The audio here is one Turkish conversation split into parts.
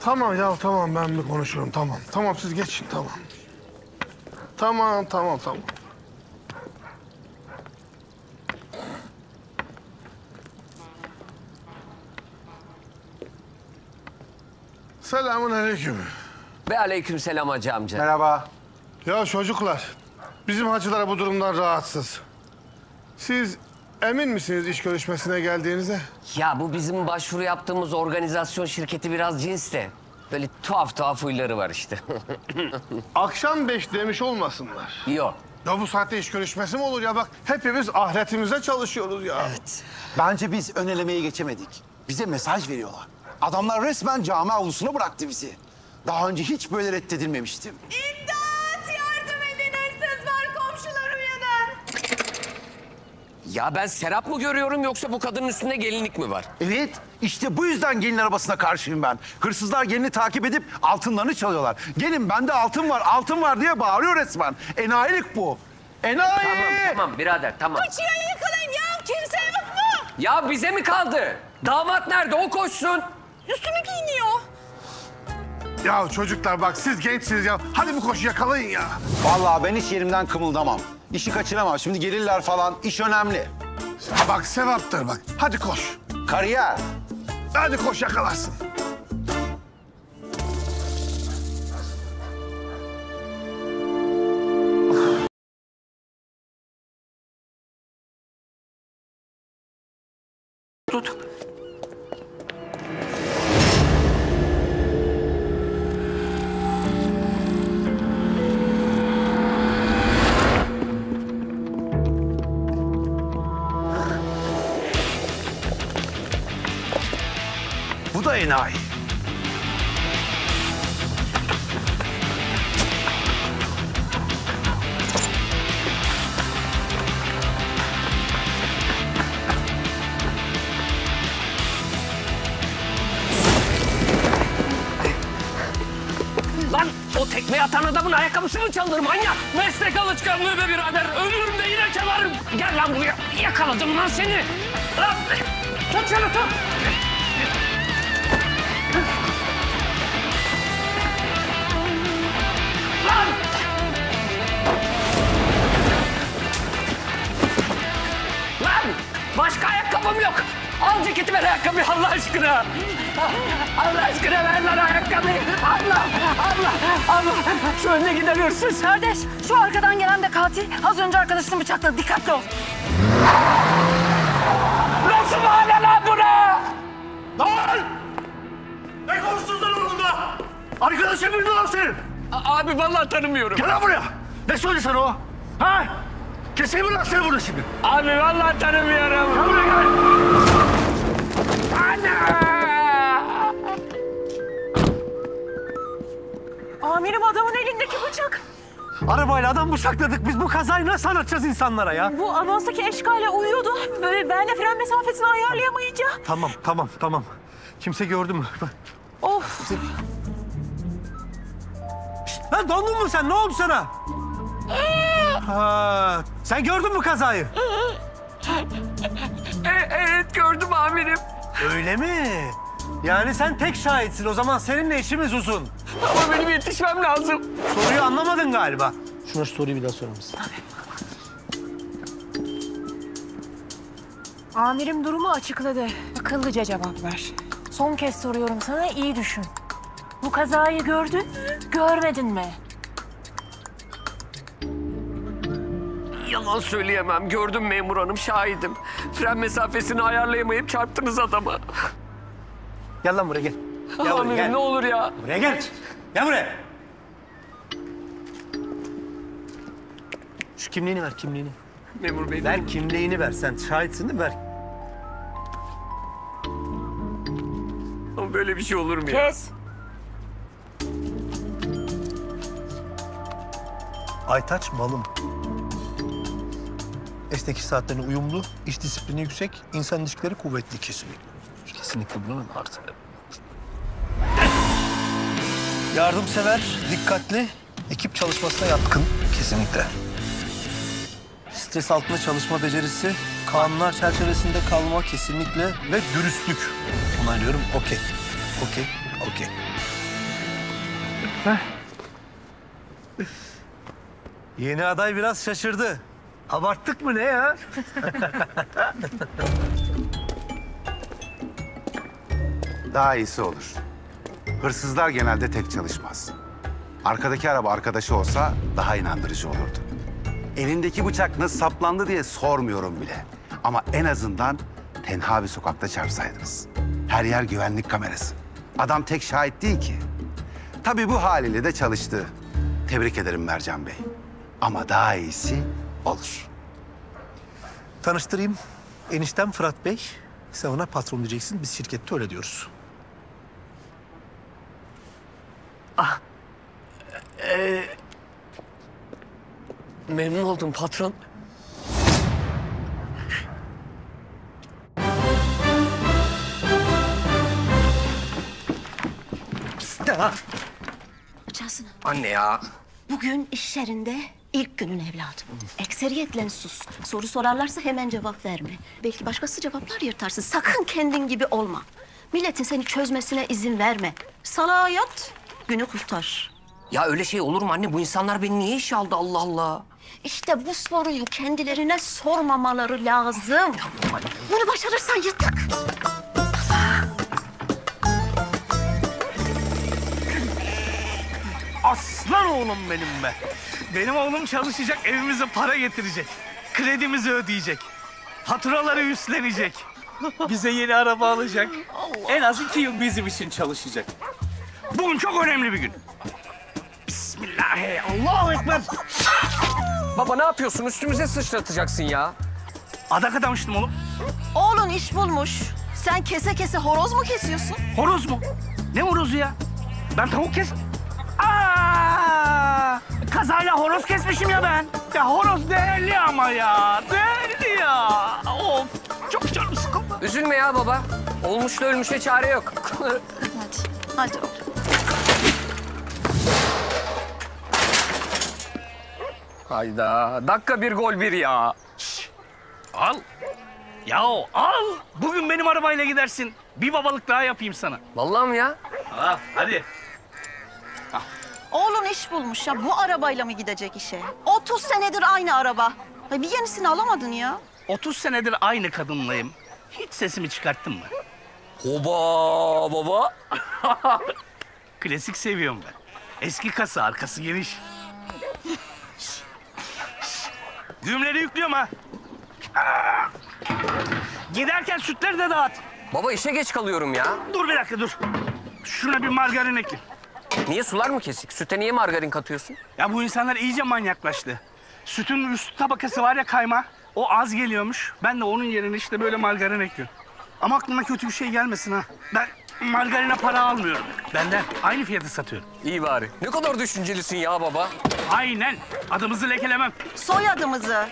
Tamam ya tamam ben bir konuşurum tamam. Tamam siz geçin tamam. Tamam tamam tamam. Selamun aleyküm. Ve aleykümselam hacı amca. Merhaba. Ya çocuklar, bizim hacılar bu durumdan rahatsız. Siz emin misiniz iş görüşmesine geldiğinize? Ya bu bizim başvuru yaptığımız organizasyon şirketi biraz cins de. Böyle tuhaf tuhaf huyları var işte. Akşam beş demiş olmasınlar. Yok. Ya bu saatte iş görüşmesi mi olur ya? Bak hepimiz ahiretimize çalışıyoruz ya. Bence biz ön elemeyi geçemedik. Bize mesaj veriyorlar. Adamlar resmen cami avlusuna bıraktı bizi. Daha önce hiç böyle reddedilmemiştim. Ya ben Serap mı görüyorum yoksa bu kadının üstünde gelinlik mi var? Evet, işte bu yüzden gelin arabasına karşıyım ben. Hırsızlar gelini takip edip altınlarını çalıyorlar. Gelin bende altın var, altın var diye bağırıyor resmen. Enayilik bu. Enayi! Tamam tamam birader tamam. Kaçıyor yakalayın ya kimse yok mu? Ya bize mi kaldı? Damat nerede? O koşsun. Üstünü giyiniyor. Ya çocuklar bak siz gençsiniz ya. Hadi bu koşu yakalayın ya. Vallahi ben hiç yerimden kımıldamam. İşi kaçıramam. Şimdi gelirler falan. İş önemli. Bak sevaptır bak. Hadi koş. Kariyer. Hadi koş yakalarsın. Tut. Enayi. Lan o tekme atan adamın ayakkabısını çalınır manyak. Meslek alışkanlığı be birader. Ölürüm de yine çalarım. Gel lan buraya. Yakaladım lan seni. Lan tut şunu tut. Ceketi ver ayakkabıyı Allah aşkına. Allah aşkına ver lan ayakkabıyı. Allah, Allah, Allah. Şu önüne giden hırsız. Kardeş şu arkadan gelen de katil. Az önce arkadaşını bıçakladı dikkatli ol. Nasıl mahalle lan buna? Lan! Ne konuştun sen onunla? Arkadaşın mıydı lan senin? A- Abi vallahi tanımıyorum. Gel lan buraya. Ne söylesen o? Ha? Keseyim mi lan seni burada şimdi? Abi vallahi tanımıyorum. Gel buraya gel. Amirim adamın elindeki bıçak. Arabayla adam bıçakladık. Biz bu kazayı nasıl anlatacağız insanlara ya? Bu anonstaki eşkale uyuyordu. Böyle ben de fren mesafesini ayarlayamayınca. Tamam, tamam, tamam. Kimse gördü mü? Of. Şişt, lan dondun mu sen? Ne oldu sana? Ha, sen gördün mü kazayı? E- evet gördüm amirim. Öyle mi? Yani sen tek şahitsin. O zaman seninle işimiz uzun. Ama benim yetişmem lazım. Soruyu anlamadın galiba. Şuna şu soruyu bir daha sorar mısın? Amirim durumu açıkladı. Akıllıca cevap ver. Son kez soruyorum sana iyi düşün. Bu kazayı gördün mü, görmedin mi? Yalan söyleyemem. Gördüm memur hanım, şahidim. Fren mesafesini ayarlayamayıp çarptınız adama. Gel lan buraya gel. Gel buraya Amirim gel. ne olur ya. Buraya gel. Gel buraya. Şu kimliğini ver, kimliğini. Memur bey. Ver kimliğini ver. Sen şahitsin değil mi? Ver. Ama böyle bir şey olur mu ya? Kes. Aytaç Malım. Esnek saatlerine uyumlu, iş disiplini yüksek, insan ilişkileri kuvvetli kesinlikle. Kesinlikle buna ben artı. Yardımsever, dikkatli, ekip çalışmasına yatkın kesinlikle. Stres altında çalışma becerisi, kanunlar çerçevesinde kalma kesinlikle ve dürüstlük. Onaylıyorum. Okey. Okey. Okey. Yeni aday biraz şaşırdı. Abarttık mı ne ya? Daha iyisi olur. Hırsızlar genelde tek çalışmaz. Arkadaki araba arkadaşı olsa daha inandırıcı olurdu. Elindeki bıçak nasıl saplandı diye sormuyorum bile. Ama en azından tenha bir sokakta çarpsaydınız. Her yer güvenlik kamerası. Adam tek şahit değil ki. Tabii bu haliyle de çalıştı. Tebrik ederim Mercan Bey. Ama daha iyisi olur. Tanıştırayım. Eniştem Fırat Bey. Sen ona patron diyeceksin. Biz şirkette öyle diyoruz. Memnun oldum patron. Açasın. Anne ya. Bugün iş yerinde ilk günün evladım. Ekseriyetle sus. Soru sorarlarsa hemen cevap verme. Belki başkası cevaplar yırtarsın. Sakın kendin gibi olma. Milletin seni çözmesine izin verme. Salağa yat, günü kurtar. Ya öyle şey olur mu anne? Bu insanlar beni niye işe aldı Allah Allah? İşte bu soruyu kendilerine sormamaları lazım. Bunu başarırsan yırtık. Aslan oğlum benim be. Benim oğlum çalışacak, evimize para getirecek. Kredimizi ödeyecek. Faturaları üstlenecek. Bize yeni araba alacak. En az iki yıl bizim için çalışacak. Bugün çok önemli bir gün. Bismillahirrahmanirrahim. Allahu Ekber. Baba ne yapıyorsun? Üstümüze sıçratacaksın ya. Adak adamıştım oğlum. Oğlun iş bulmuş. Sen kese kese horoz mu kesiyorsun? Horoz mu? Ne horozu ya? Ben tavuk kes... Aa! Kazayla horoz kesmişim ya ben. Ya horoz değerli ama ya. Değerli ya. Of. Çok canım sıkıldı. Üzülme ya baba. Olmuş da ölmüşe çare yok. Hadi, hadi oğlum. Hayda. Dakika bir gol bir ya. Al. Yahu al. Bugün benim arabayla gidersin. Bir babalık daha yapayım sana. Vallahi mi ya? Ha, hadi. Oğlun iş bulmuş ya. Bu arabayla mı gidecek işe? 30 senedir aynı araba. Bir yenisini alamadın ya. 30 senedir aynı kadınlayım. Hiç sesimi çıkarttın mı? Oba baba. Klasik seviyorum ben. Eski kasa, arkası geniş. Gümleri yüklüyorum ha. Aa! Giderken sütleri de dağıt. Baba işe geç kalıyorum ya. Dur bir dakika dur. Şuna bir margarin ekle. Niye sular mı kesik? Süte niye margarin katıyorsun? Ya bu insanlar iyice manyaklaştı. Sütün üst tabakası var ya kayma. O az geliyormuş. Ben de onun yerine işte böyle margarin ekliyorum. Ama aklına kötü bir şey gelmesin ha. Ben margarine para almıyorum. Benden aynı fiyatı satıyorum. İyi bari. Ne kadar düşüncelisin ya baba. Aynen. Adımızı lekelemem. Soyadımızı.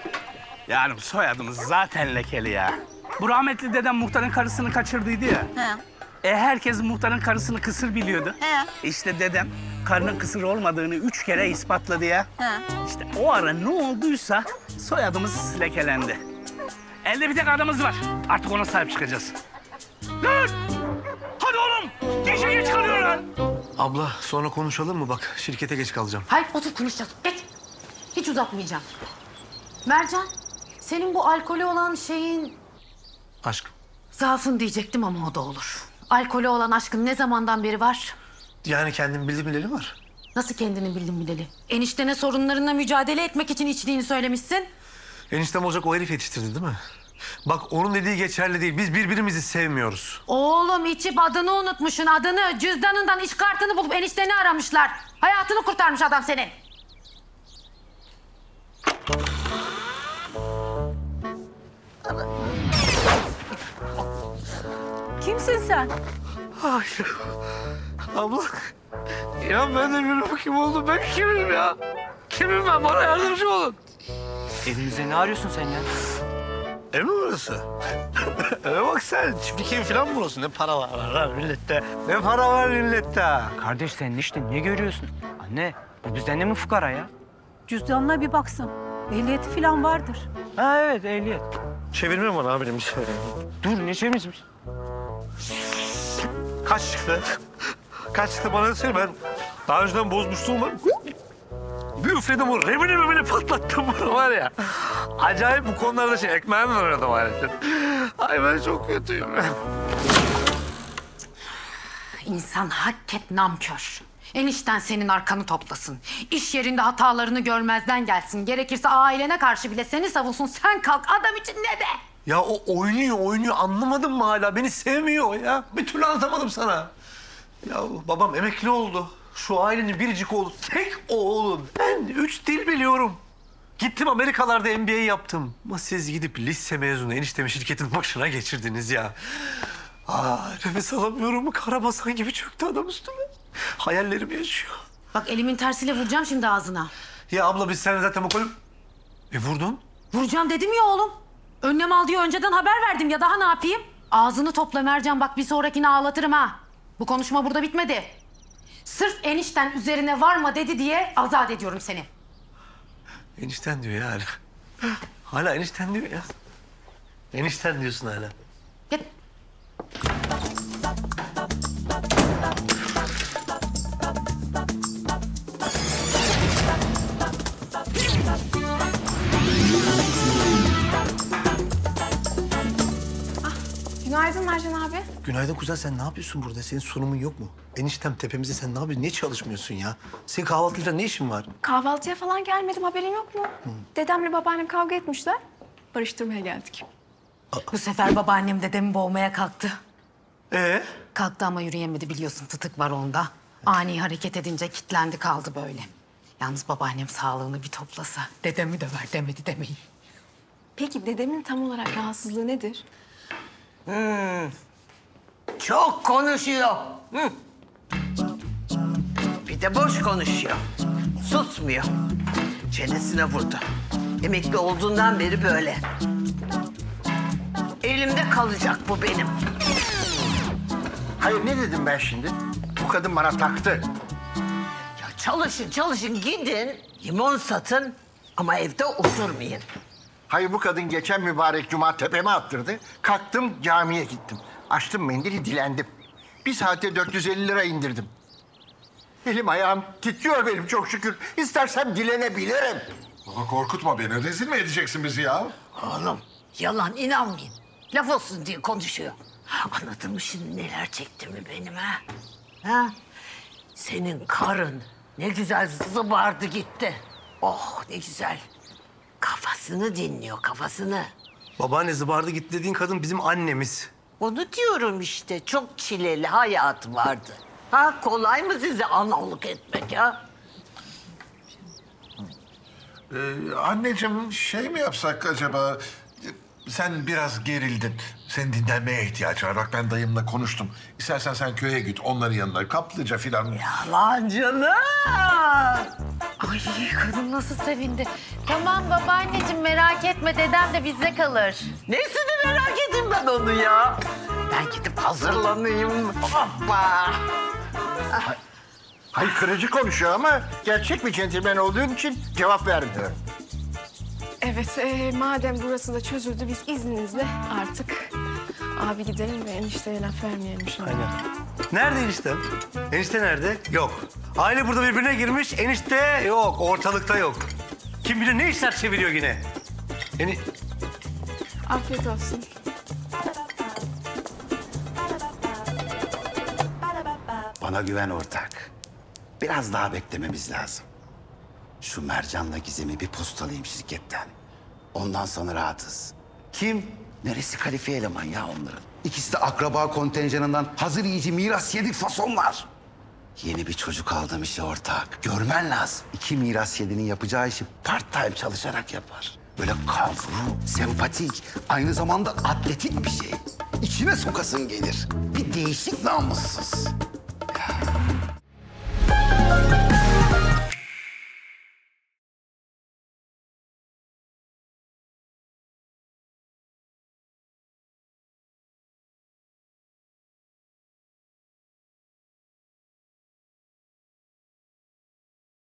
Yani soyadımız zaten lekeli ya. Bu rahmetli dedem muhtarın karısını kaçırdıydı ya. He. E herkes muhtarın karısını kısır biliyordu. He. İşte dedem karının kısır olmadığını üç kere ispatladı ya. He. İşte o ara ne olduysa soyadımız lekelendi. Elde bir tek adımız var. Artık ona sahip çıkacağız. Abla sonra konuşalım mı? Bak şirkete geç kalacağım. Hayır otur konuşacağız. Geç. Hiç uzatmayacağım. Mercan, senin bu alkolü olan şeyin Aşkım. zaafın diyecektim ama o da olur. Alkolü olan aşkın ne zamandan beri var? Yani kendim bildim bileli var. Nasıl kendini bildin bileli? Eniştene sorunlarına mücadele etmek için içtiğini söylemişsin. Eniştem olacak o herif yetiştirdi değil mi? Bak onun dediği geçerli değil. Biz birbirimizi sevmiyoruz. Oğlum içip adını unutmuşsun adını. Cüzdanından iş kartını bulup enişteni aramışlar. Hayatını kurtarmış adam senin. Kimsin sen? Abla. Ya ben de bilmiyorum kim oldum. Ben kimim ya? Kimim ben? Bana yardımcı olun. Evimizde ne arıyorsun sen ya? Ev mi burası? Eve bak sen. Çiftlik falan mı burası? Ne para var lan millette. Ne para var millette. Kardeş sen işte ne görüyorsun? Anne bu bizden de mi fukara ya? Cüzdanına bir baksın. Ehliyeti falan vardır. Ha evet ehliyet. Çevirme bana amirim bir şey. Dur ne çevirmiş? Kaç çıktı? Kaç çıktı bana söyle ben daha önceden bozmuşluğum var. Bir üfledim o remini memini patlattım bunu var ya. Acayip bu konularda şey ekmeğimle oynadım ayrıca. Ay ben çok kötüyüm. İnsan hakket namkör. Enişten senin arkanı toplasın. İş yerinde hatalarını görmezden gelsin. Gerekirse ailene karşı bile seni savunsun. Sen kalk adam için ne de? Ya o oynuyor oynuyor anlamadın mı hala? Beni sevmiyor ya. Bir türlü anlatamadım sana. Ya babam emekli oldu. Şu ailenin biricik oğlu. Tek oğlum. Ben üç dil biliyorum. Gittim Amerikalarda MBA yaptım. Ama siz gidip lise mezunu eniştemi şirketin başına geçirdiniz ya. Aa, nefes alamıyorum. Karabasan gibi çöktü adam üstüme. Hayallerim yaşıyor. Bak elimin tersiyle vuracağım şimdi ağzına. Ya abla biz seninle zaten bu konu... E vurdun. Vuracağım dedim ya oğlum. Önlem al diye önceden haber verdim ya daha ne yapayım? Ağzını topla Mercan bak bir sonrakini ağlatırım ha. Bu konuşma burada bitmedi. Sırf enişten üzerine varma dedi diye azat ediyorum seni. Enişten diyor ya hala. Hala enişten diyor ya. Enişten diyorsun hala. Git. Günaydın Mercan abi. Günaydın kuzen sen ne yapıyorsun burada? Senin sunumun yok mu? Eniştem tepemizde sen ne yapıyorsun? Niye çalışmıyorsun ya? Senin kahvaltıyla ne işin var? Kahvaltıya falan gelmedim haberin yok mu? Dedemle babaannem kavga etmişler. Barıştırmaya geldik. Bu sefer babaannem dedemi boğmaya kalktı. Ee? Kalktı ama yürüyemedi biliyorsun fıtık var onda. Ani hareket edince kilitlendi kaldı böyle. Yalnız babaannem sağlığını bir toplasa dedemi döver demedi demeyin. Peki dedemin tam olarak rahatsızlığı nedir? Çok konuşuyor. Hı. Bir de boş konuşuyor. Susmuyor. Çenesine vurdu. Emekli olduğundan beri böyle. Elimde kalacak bu benim. Hayır ne dedim ben şimdi? Bu kadın bana taktı. Ya çalışın çalışın gidin. Limon satın ama evde oturmayın. Hayır bu kadın geçen mübarek cuma tepeme attırdı. Kalktım camiye gittim. Açtım mendili dilendim. Bir saate 450 lira indirdim. Elim ayağım titriyor benim çok şükür. İstersem dilenebilirim. Baba korkutma beni. Rezil mi edeceksin bizi ya? Oğlum yalan inanmayın. Laf olsun diye konuşuyor. Anladın mı şimdi neler çektiğimi benim ha? Ha? Senin karın ne güzel zıbardı gitti. Oh ne güzel. Kafasını dinliyor kafasını. Babaanne zıbardı gitti dediğin kadın bizim annemiz. Onu diyorum işte çok çileli hayatı vardı. Ha kolay mı size analık etmek ha? Ee, anneciğim şey mi yapsak acaba? Sen biraz gerildin. Senin dinlenmeye ihtiyacın var. Bak ben dayımla konuştum. İstersen sen köye git onların yanına. Kaplıca filan. Yalan canım. Ay kadın nasıl sevindi. Tamam babaanneciğim merak etme dedem de bizde kalır. Nesini merak edeyim ben onu ya? Ben gidip hazırlanayım. Hoppa. Hayır kırıcı konuşuyor ama gerçek bir centilmen olduğum için cevap vermiyor. Evet, e, madem burası da çözüldü biz izninizle artık abi gidelim ve enişteye laf vermeyelim şimdi. Aynen. Nerede eniştem? Enişte nerede? Yok. Aile burada birbirine girmiş. Enişte yok. Ortalıkta yok. Kim bilir ne işler çeviriyor yine. Eni... Afiyet olsun. Bana güven ortak. Biraz daha beklememiz lazım. Şu Mercan'la Gizem'i bir postalayayım şirketten. Ondan sonra rahatız. Kim? Neresi kalifiye eleman ya onların? İkisi de akraba kontenjanından hazır yiyici miras yedik fasonlar. Yeni bir çocuk aldım işe ortak. Görmen lazım. İki miras yedinin yapacağı işi part time çalışarak yapar. Böyle kavru, sempatik, aynı zamanda atletik bir şey. İçine sokasın gelir. Bir değişik namussuz.